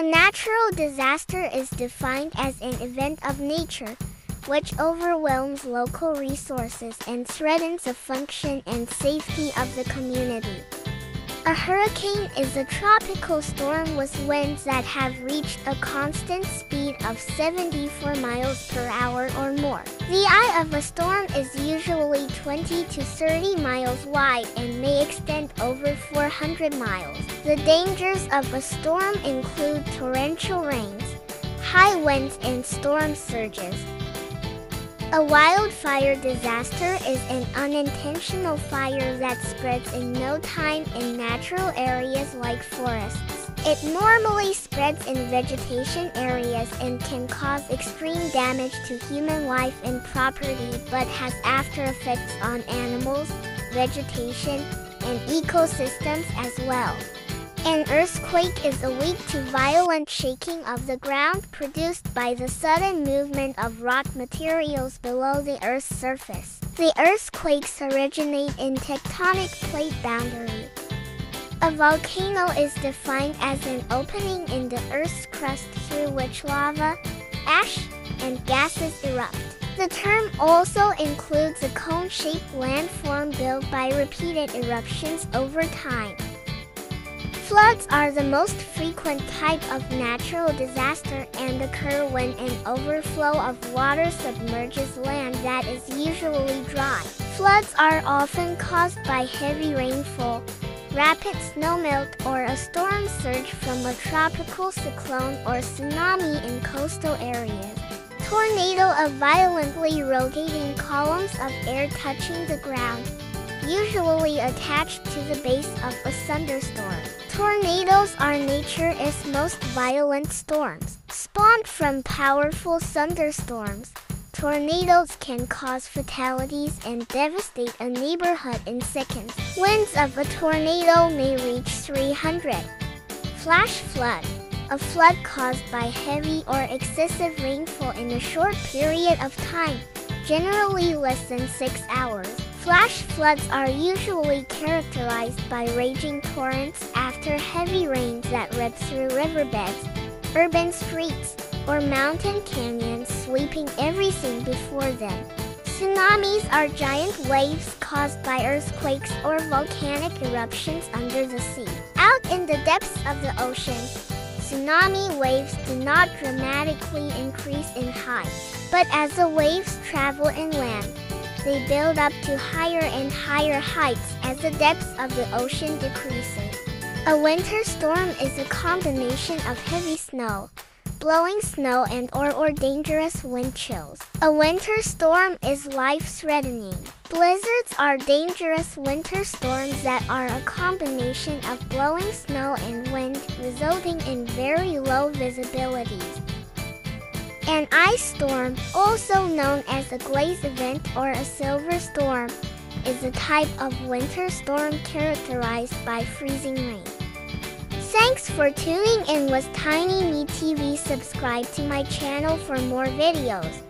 A natural disaster is defined as an event of nature which overwhelms local resources and threatens the function and safety of the community. A hurricane is a tropical storm with winds that have reached a constant speed of 74 miles per hour or more. Of a storm is usually 20 to 30 miles wide and may extend over 400 miles. The dangers of a storm include torrential rains, high winds, and storm surges. A wildfire disaster is an unintentional fire that spreads in no time in natural areas like forests. It normally spreads in vegetation areas and can cause extreme damage to human life and property but has after effects on animals, vegetation, and ecosystems as well. An earthquake is a weak to violent shaking of the ground produced by the sudden movement of rock materials below the Earth's surface. The earthquakes originate in tectonic plate boundary. A volcano is defined as an opening in the Earth's crust through which lava, ash, and gases erupt. The term also includes a cone-shaped landform built by repeated eruptions over time. Floods are the most frequent type of natural disaster and occur when an overflow of water submerges land that is usually dry. Floods are often caused by heavy rainfall, rapid snowmelt, or a storm surge from a tropical cyclone or tsunami in coastal areas. Tornado of violently rotating columns of air touching the ground, usually attached to the base of a thunderstorm. Tornadoes are nature's most violent storms. Spawned from powerful thunderstorms, tornadoes can cause fatalities and devastate a neighborhood in seconds. Winds of a tornado may reach 300. Flash flood. A flood caused by heavy or excessive rainfall in a short period of time, generally less than 6 hours. Flash floods are usually characterized by raging torrents after heavy rains that rip through riverbeds, urban streets, or mountain canyons sweeping everything before them. Tsunamis are giant waves caused by earthquakes or volcanic eruptions under the sea. Out in the depths of the ocean, tsunami waves do not dramatically increase in height, but as the waves travel inland, they build up to higher and higher heights as the depths of the ocean decreases. A winter storm is a combination of heavy snow, blowing snow and or, or dangerous wind chills. A winter storm is life-threatening. Blizzards are dangerous winter storms that are a combination of blowing snow and wind resulting in very low visibilities. An ice storm, also known as a glaze event or a silver storm, is a type of winter storm characterized by freezing rain. Thanks for tuning in with Tiny Me TV. Subscribe to my channel for more videos.